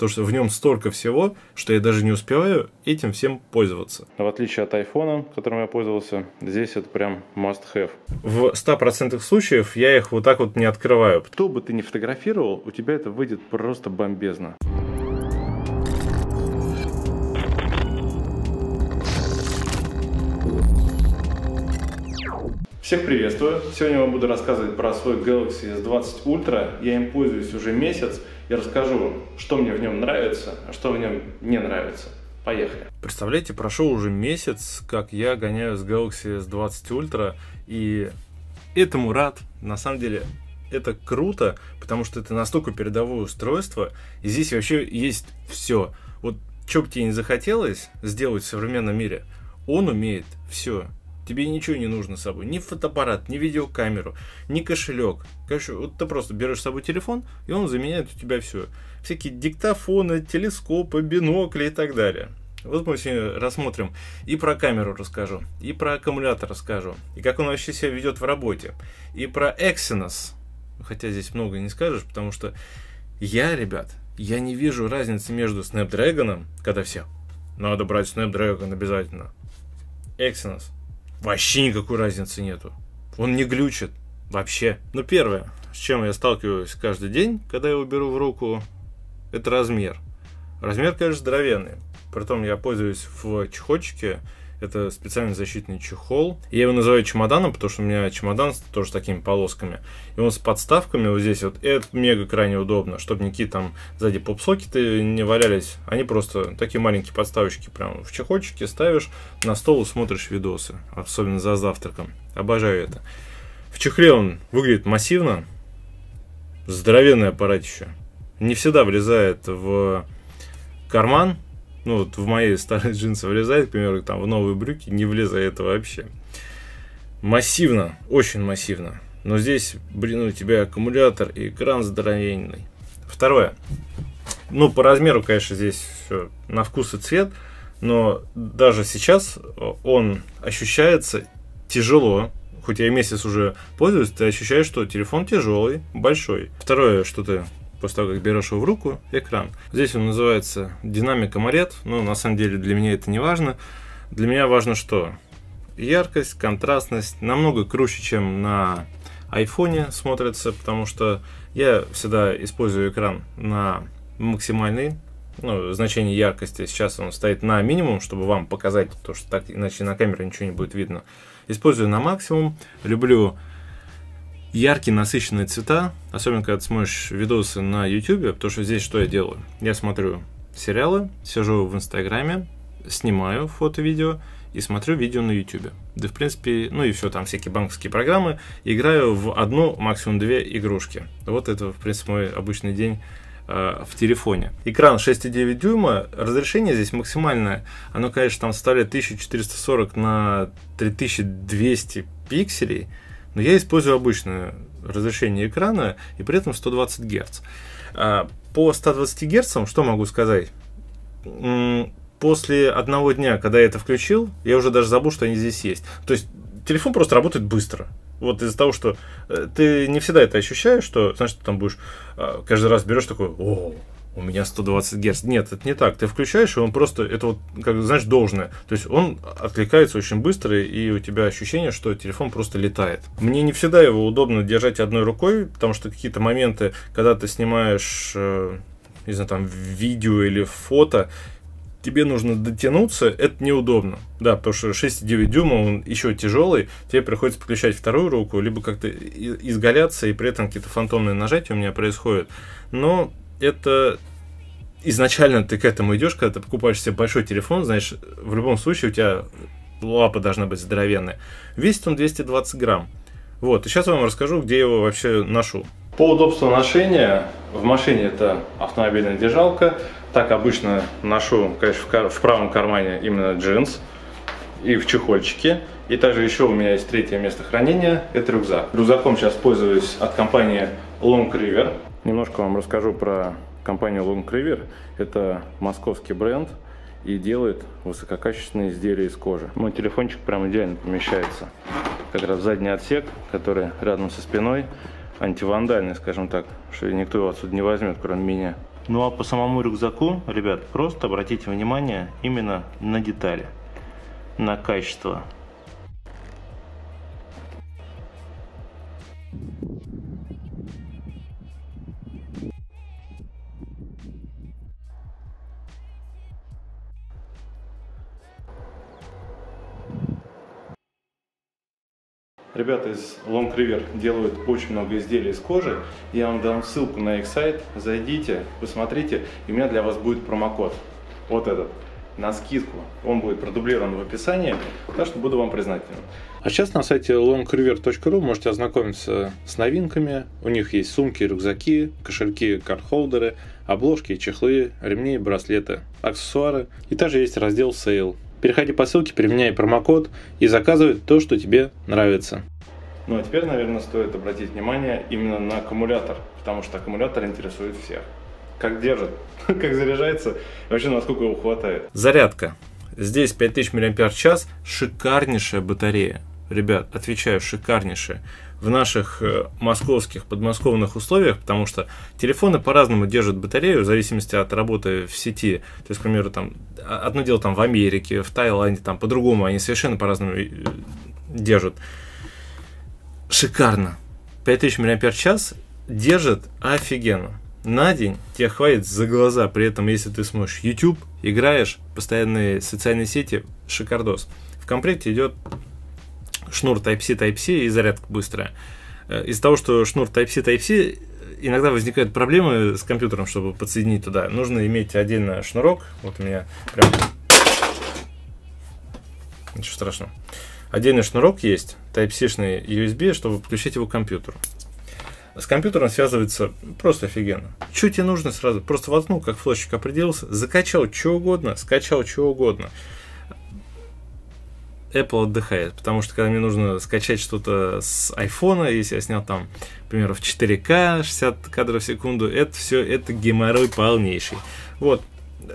Потому что в нем столько всего, что я даже не успеваю этим всем пользоваться. В отличие от айфона, которым я пользовался, здесь это прям must have. В 100% случаев я их вот так вот не открываю. Кто бы ты ни фотографировал, у тебя это выйдет просто бомбезно. Всех приветствую! Сегодня я вам буду рассказывать про свой Galaxy S20 Ultra. Я им пользуюсь уже месяц и расскажу, что мне в нем нравится, а что в нем не нравится. Поехали! Представляете, прошел уже месяц, как я гоняю с Galaxy S20 Ultra, и этому рад. На самом деле, это круто, потому что это настолько передовое устройство, и здесь вообще есть все. Вот что бы тебе не захотелось сделать в современном мире, он умеет все. Тебе ничего не нужно с собой. Ни фотоаппарат, ни видеокамеру, ни кошелек. Короче, вот ты просто берешь с собой телефон, и он заменяет у тебя все. Всякие диктофоны, телескопы, бинокли и так далее. Вот мы сегодня рассмотрим и про камеру расскажу, и про аккумулятор расскажу, и как он вообще себя ведет в работе, и про Exynos. Хотя здесь много не скажешь, потому что я, ребят, я не вижу разницы между Snapdragon, когда все, надо брать Snapdragon обязательно, Exynos – вообще никакой разницы нету. Он не глючит вообще. Ну, первое, с чем я сталкиваюсь каждый день, когда я его беру в руку, это размер. Размер, конечно, здоровенный. Притом я пользуюсь в чехольчике это специальный защитный чехол. Я его называю чемоданом, потому что у меня чемодан тоже с такими полосками. И он с подставками вот здесь вот. Это мега крайне удобно, чтобы никакие там сзади попсокеты не валялись. Они просто такие маленькие подставочки прям в чехольчике ставишь на стол и смотришь видосы. Особенно за завтраком. Обожаю это. В чехле он выглядит массивно. Здоровенный аппаратище. Не всегда влезает в карман, ну вот в мои старые джинсы влезает, к примеру, там в новые брюки не влезает вообще. Массивно, очень массивно. Но здесь, блин, у тебя аккумулятор и экран здоровенный. Второе. Ну, по размеру, конечно, здесь все на вкус и цвет, но даже сейчас он ощущается тяжело. Хоть я месяц уже пользуюсь, ты ощущаешь, что телефон тяжелый, большой. Второе, что ты после того, как берешь его в руку, экран. Здесь он называется динамика AMOLED, но на самом деле для меня это не важно. Для меня важно что? Яркость, контрастность намного круче, чем на айфоне смотрится, потому что я всегда использую экран на максимальный ну, значение яркости. Сейчас он стоит на минимум, чтобы вам показать то, что так иначе на камере ничего не будет видно. Использую на максимум. Люблю яркие насыщенные цвета, особенно когда ты смотришь видосы на YouTube, потому что здесь что я делаю? Я смотрю сериалы, сижу в Инстаграме, снимаю фото-видео и смотрю видео на YouTube. Да, в принципе, ну и все, там всякие банковские программы. Играю в одну, максимум две игрушки. Вот это, в принципе, мой обычный день э, в телефоне. Экран 6,9 дюйма, разрешение здесь максимальное. Оно, конечно, там составляет 1440 на 3200 пикселей. Но я использую обычное разрешение экрана и при этом 120 Гц. А, по 120 Гц, что могу сказать? После одного дня, когда я это включил, я уже даже забыл, что они здесь есть. То есть телефон просто работает быстро. Вот из-за того, что э, ты не всегда это ощущаешь, что, знаешь, ты там будешь а, каждый раз берешь такой, о, у меня 120 Гц. Нет, это не так. Ты включаешь, и он просто, это вот, как знаешь, должное. То есть он откликается очень быстро, и у тебя ощущение, что телефон просто летает. Мне не всегда его удобно держать одной рукой, потому что какие-то моменты, когда ты снимаешь, э, не знаю, там, видео или фото, тебе нужно дотянуться, это неудобно. Да, потому что 6,9 дюйма, он еще тяжелый, тебе приходится подключать вторую руку, либо как-то изгаляться, и при этом какие-то фантомные нажатия у меня происходят. Но это изначально ты к этому идешь, когда ты покупаешь себе большой телефон, знаешь, в любом случае у тебя лапа должна быть здоровенная. Весит он 220 грамм. Вот, и сейчас я вам расскажу, где я его вообще ношу. По удобству ношения, в машине это автомобильная держалка. Так обычно ношу, конечно, в правом кармане именно джинс и в чехольчике. И также еще у меня есть третье место хранения, это рюкзак. Рюкзаком сейчас пользуюсь от компании Long River. Немножко вам расскажу про компанию Long River. Это московский бренд и делает высококачественные изделия из кожи. Мой телефончик прям идеально помещается. Как раз задний отсек, который рядом со спиной, антивандальный, скажем так, что никто его отсюда не возьмет, кроме меня. Ну а по самому рюкзаку, ребят, просто обратите внимание именно на детали, на качество. Ребята из Long River делают очень много изделий из кожи. Я вам дам ссылку на их сайт. Зайдите, посмотрите, и у меня для вас будет промокод. Вот этот на скидку. Он будет продублирован в описании, так что буду вам признателен. А сейчас на сайте longriver.ru можете ознакомиться с новинками. У них есть сумки, рюкзаки, кошельки, карт-холдеры, обложки, чехлы, ремни, браслеты, аксессуары. И также есть раздел Sale. Переходи по ссылке, применяй промокод и заказывай то, что тебе нравится. Ну а теперь, наверное, стоит обратить внимание именно на аккумулятор, потому что аккумулятор интересует всех. Как держит, как заряжается, вообще насколько его хватает. Зарядка. Здесь 5000 мАч, шикарнейшая батарея. Ребят, отвечаю, шикарнейшая в наших э, московских, подмосковных условиях, потому что телефоны по-разному держат батарею в зависимости от работы в сети. То есть, к примеру, там, а, одно дело там в Америке, в Таиланде, там по-другому, они совершенно по-разному э, держат. Шикарно. 5000 мАч держит офигенно. На день тебе хватит за глаза, при этом, если ты смотришь YouTube, играешь, постоянные социальные сети, шикардос. В комплекте идет шнур Type-C, Type-C и зарядка быстрая. Э, из-за того, что шнур Type-C, Type-C, иногда возникают проблемы с компьютером, чтобы подсоединить туда. Нужно иметь отдельно шнурок. Вот у меня прям... Ничего страшного. Отдельный шнурок есть, Type-C-шный USB, чтобы подключить его к компьютеру. С компьютером связывается просто офигенно. Что тебе нужно сразу? Просто воткнул, как флешечка определился, закачал что угодно, скачал что угодно. Apple отдыхает, потому что когда мне нужно скачать что-то с iPhone, если я снял там, к примеру, в 4К, 60 кадров в секунду, это все, это геморрой полнейший. Вот,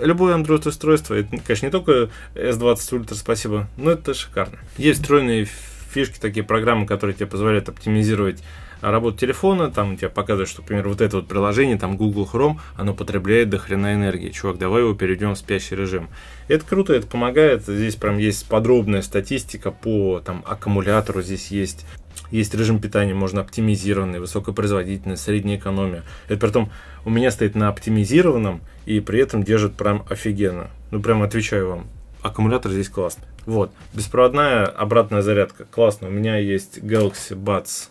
любое Android устройство, это, конечно, не только S20 Ultra, спасибо, но это шикарно. Есть встроенные фишки, такие программы, которые тебе позволяют оптимизировать работу телефона, там тебе показывают, что, например, вот это вот приложение, там Google Chrome, оно потребляет до хрена энергии. Чувак, давай его перейдем в спящий режим. Это круто, это помогает. Здесь прям есть подробная статистика по там, аккумулятору, здесь есть есть режим питания, можно оптимизированный, высокая производительность, средняя экономия. Это при том, у меня стоит на оптимизированном и при этом держит прям офигенно. Ну, прям отвечаю вам, аккумулятор здесь классный. Вот, беспроводная обратная зарядка, классно. У меня есть Galaxy Buds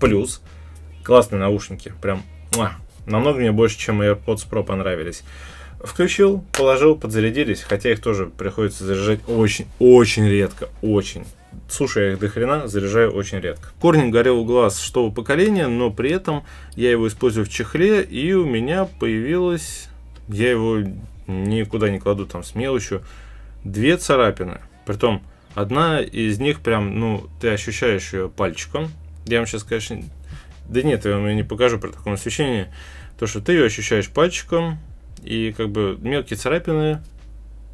Плюс. Классные наушники. Прям муа, намного мне больше, чем AirPods Pro понравились. Включил, положил, подзарядились, хотя их тоже приходится заряжать очень-очень редко, очень. Слушай, я их до хрена заряжаю очень редко. Корнинг горел глаз шестого поколения, но при этом я его использую в чехле, и у меня появилось, я его никуда не кладу там с мелочью, две царапины. Притом, одна из них прям, ну, ты ощущаешь ее пальчиком, я вам сейчас, конечно, да нет, я вам не покажу при таком освещении, то, что ты ее ощущаешь пальчиком, и как бы мелкие царапины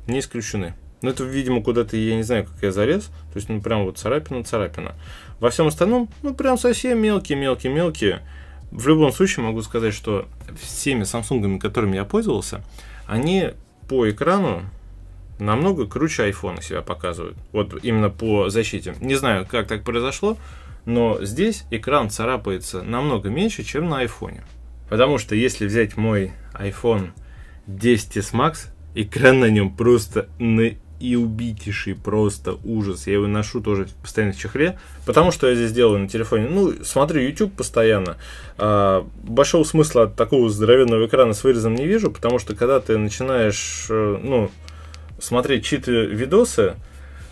не исключены. Но это, видимо, куда-то, я не знаю, как я залез. То есть, ну, прям вот царапина-царапина. Во всем остальном, ну, прям совсем мелкие-мелкие-мелкие. В любом случае могу сказать, что всеми самсунгами, которыми я пользовался, они по экрану намного круче айфона себя показывают. Вот именно по защите. Не знаю, как так произошло, но здесь экран царапается намного меньше, чем на айфоне. Потому что если взять мой iPhone 10s Max, экран на нем просто на и убитейший просто ужас. Я его ношу тоже постоянно в чехле. Потому что я здесь делаю на телефоне? Ну, смотрю YouTube постоянно. А, большого смысла от такого здоровенного экрана с вырезом не вижу, потому что когда ты начинаешь, э, ну, смотреть чьи-то видосы,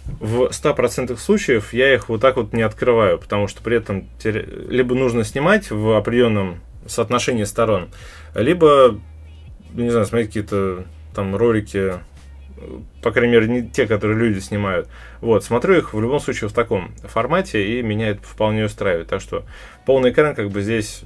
в 100% случаев я их вот так вот не открываю, потому что при этом либо нужно снимать в определенном соотношении сторон, либо, не знаю, смотреть какие-то там ролики, по крайней мере, не те, которые люди снимают. Вот, смотрю их в любом случае в таком формате, и меня это вполне устраивает. Так что полный экран как бы здесь,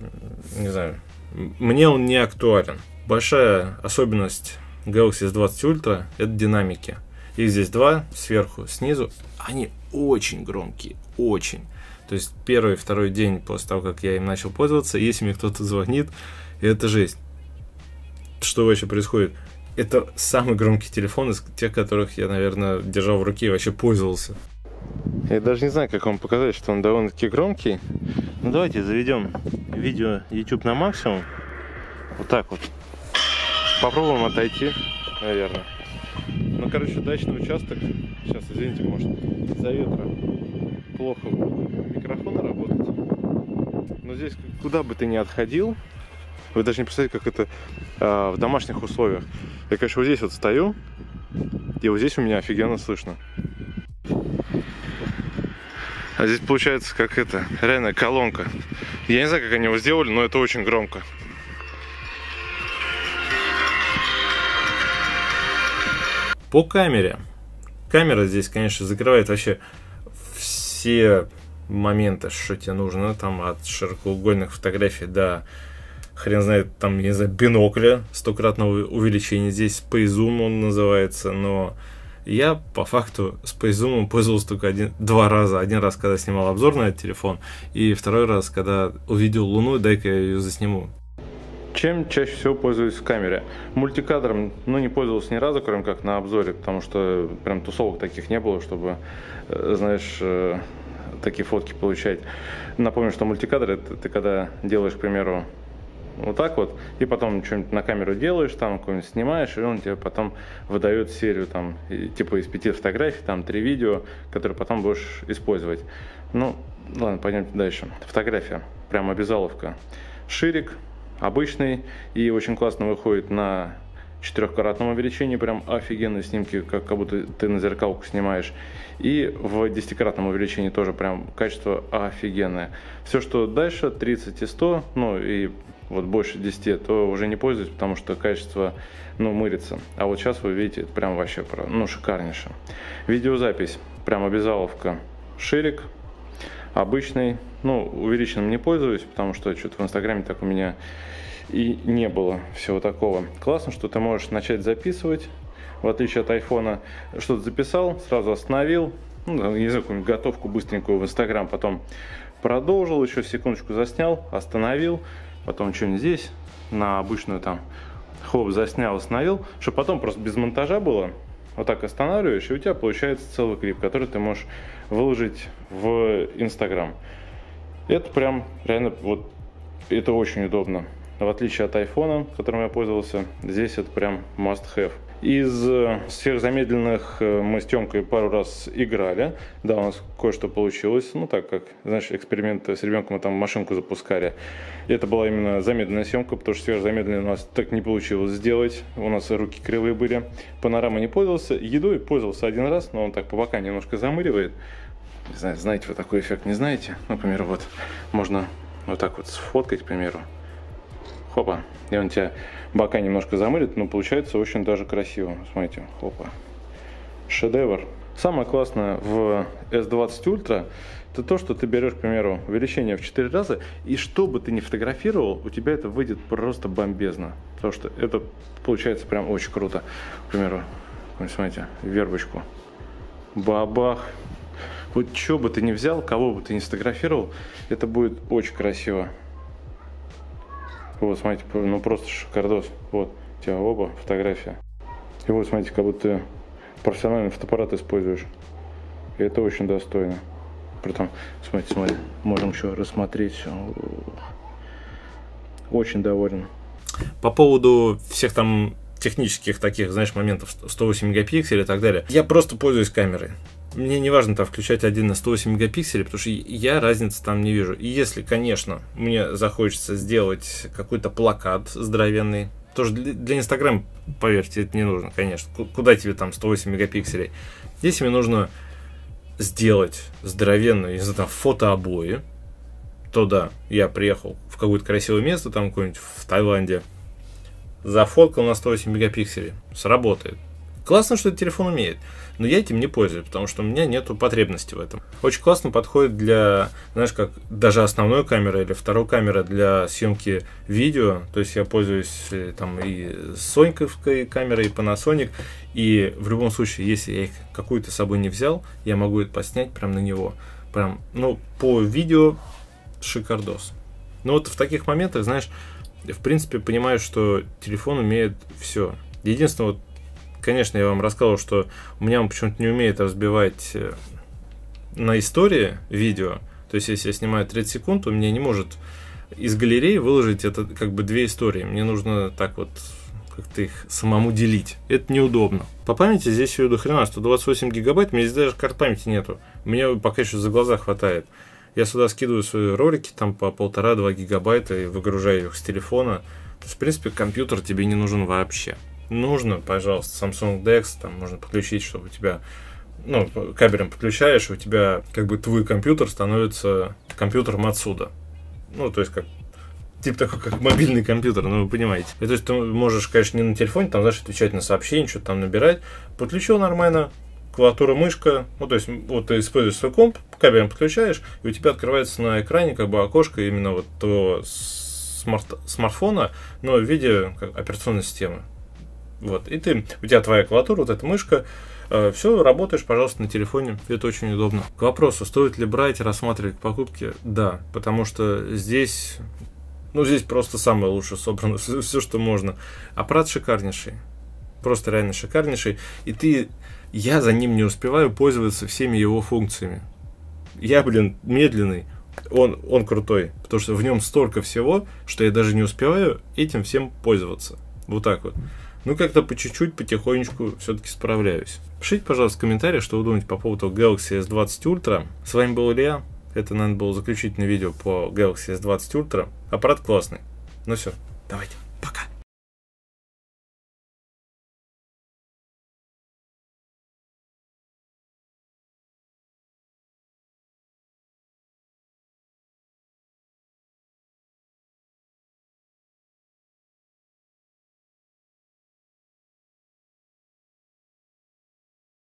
не знаю, мне он не актуален. Большая особенность Galaxy S20 Ultra это динамики. Их здесь два, сверху, снизу. Они очень громкие, очень. То есть первый, второй день после того, как я им начал пользоваться, если мне кто-то звонит, это жесть. что вообще происходит? Это самый громкий телефон из тех, которых я, наверное, держал в руке и вообще пользовался. Я даже не знаю, как вам показать, что он довольно-таки громкий. Ну давайте заведем видео YouTube на максимум. Вот так вот. Попробуем отойти, наверное. Ну, короче, дачный участок. Сейчас, извините, может, из-за ветра плохо микрофон работать. Но здесь, куда бы ты ни отходил, вы даже не представляете, как это э, в домашних условиях. Я, конечно, вот здесь вот стою, и вот здесь у меня офигенно слышно. А здесь получается как это, реальная колонка. Я не знаю, как они его сделали, но это очень громко. По камере. Камера здесь, конечно, закрывает вообще все моменты, что тебе нужно. Там от широкоугольных фотографий до хрен знает, там, не знаю, бинокля стократного увеличения. Здесь Spayzoom он называется, но я по факту Spayzoom пользовался только один, два раза. Один раз, когда снимал обзор на этот телефон, и второй раз, когда увидел Луну, дай-ка я ее засниму. Чем чаще всего пользуюсь в камере? Мультикадром, ну, не пользовался ни разу, кроме как на обзоре, потому что прям тусовок таких не было, чтобы, э, знаешь, э, такие фотки получать. Напомню, что мультикадр это ты когда делаешь, к примеру, вот так вот, и потом что-нибудь на камеру делаешь, там какой-нибудь снимаешь, и он тебе потом выдает серию там, типа из пяти фотографий, там три видео, которые потом будешь использовать. Ну, ладно, пойдемте дальше. Фотография, прям обязаловка. Ширик, обычный и очень классно выходит на четырехкратном увеличении, прям офигенные снимки, как, как будто ты на зеркалку снимаешь. И в десятикратном увеличении тоже прям качество офигенное. Все, что дальше, 30 и 100, ну и вот больше 10, то уже не пользуюсь, потому что качество, ну, мырится. А вот сейчас вы видите, это прям вообще, ну, шикарнейше. Видеозапись, прям обязаловка. Ширик, обычный, ну, увеличенным не пользуюсь, потому что что-то в Инстаграме так у меня и не было всего такого. Классно, что ты можешь начать записывать, в отличие от айфона. Что-то записал, сразу остановил, ну, не знаю, какую-нибудь готовку быстренькую в Инстаграм, потом продолжил, еще секундочку заснял, остановил, потом что-нибудь здесь, на обычную там, хоп, заснял, остановил, чтобы потом просто без монтажа было, вот так останавливаешь, и у тебя получается целый клип, который ты можешь выложить в Инстаграм. Это прям реально вот это очень удобно. В отличие от айфона, которым я пользовался, здесь это прям must have. Из э, сверхзамедленных э, мы с Тёмкой пару раз играли. Да, у нас кое-что получилось. Ну, так как, знаешь, эксперименты с ребенком мы там машинку запускали. И это была именно замедленная съемка, потому что сверхзамедленная у нас так не получилось сделать. У нас руки кривые были. Панорама не пользовался. Едой пользовался один раз, но он так по бокам немножко замыливает. Не знаю, знаете вы такой эффект, не знаете? Например, вот можно вот так вот сфоткать, к примеру. Хопа. И он тебя бока немножко замылит, но получается очень даже красиво. Смотрите, хопа. Шедевр. Самое классное в S20 Ultra это то, что ты берешь, к примеру, увеличение в 4 раза, и что бы ты ни фотографировал, у тебя это выйдет просто бомбезно. Потому что это получается прям очень круто. К примеру, смотрите, вербочку. Бабах. Вот что бы ты ни взял, кого бы ты ни сфотографировал, это будет очень красиво. Вот, смотрите, ну просто шикардос. Вот, у тебя оба фотография. И вот, смотрите, как будто профессиональный фотоаппарат используешь. И это очень достойно. Притом, смотрите, смотрите, можем еще рассмотреть. Очень доволен. По поводу всех там технических таких, знаешь, моментов 108 мегапикселей и так далее. Я просто пользуюсь камерой мне не важно там включать один на 108 мегапикселей, потому что я разницы там не вижу. И если, конечно, мне захочется сделать какой-то плакат здоровенный, тоже для, Инстаграма, поверьте, это не нужно, конечно. Куда тебе там 108 мегапикселей? Если мне нужно сделать здоровенную, не знаю, там, фотообои, то да, я приехал в какое-то красивое место, там какое-нибудь в Таиланде, зафоткал на 108 мегапикселей, сработает. Классно, что этот телефон умеет, но я этим не пользуюсь, потому что у меня нету потребности в этом. Очень классно подходит для, знаешь, как даже основной камеры или второй камеры для съемки видео. То есть я пользуюсь э, там и соньковской камерой, и Panasonic, и в любом случае, если я их какую-то с собой не взял, я могу это поснять прямо на него. Прям, ну, по видео шикардос. Ну вот в таких моментах, знаешь, в принципе, понимаю, что телефон умеет все. Единственное, вот, конечно, я вам рассказал, что у меня он почему-то не умеет разбивать э, на истории видео. То есть, если я снимаю 30 секунд, он мне не может из галереи выложить это как бы две истории. Мне нужно так вот как-то их самому делить. Это неудобно. По памяти здесь все до хрена, 128 гигабайт, мне здесь даже карт памяти нету. Мне пока еще за глаза хватает. Я сюда скидываю свои ролики там по полтора-два гигабайта и выгружаю их с телефона. То есть, в принципе, компьютер тебе не нужен вообще. Нужно, пожалуйста, Samsung DeX, там можно подключить, чтобы у тебя ну, кабелем подключаешь, у тебя как бы твой компьютер становится компьютером отсюда. Ну, то есть как типа такой, как мобильный компьютер, ну вы понимаете. И, то есть ты можешь, конечно, не на телефоне, там, знаешь, отвечать на сообщения, что-то там набирать. Подключил нормально, клавиатура, мышка, ну, то есть, вот ты используешь свой комп, кабелем подключаешь, и у тебя открывается на экране как бы окошко именно вот твоего смарт смартфона, но в виде операционной системы. Вот, и ты, у тебя твоя клавиатура, вот эта мышка, э, все, работаешь, пожалуйста, на телефоне, это очень удобно. К вопросу, стоит ли брать и рассматривать покупки? Да, потому что здесь, ну, здесь просто самое лучшее собрано, все, что можно. Аппарат шикарнейший, просто реально шикарнейший, и ты я за ним не успеваю пользоваться всеми его функциями. Я, блин, медленный, он, он крутой, потому что в нем столько всего, что я даже не успеваю этим всем пользоваться. Вот так вот. Ну, как-то по чуть-чуть, потихонечку все-таки справляюсь. Пишите, пожалуйста, в комментариях, что вы думаете по поводу Galaxy S20 Ultra. С вами был Илья. Это, наверное, было заключительное видео по Galaxy S20 Ultra. Аппарат классный. Ну все, давайте.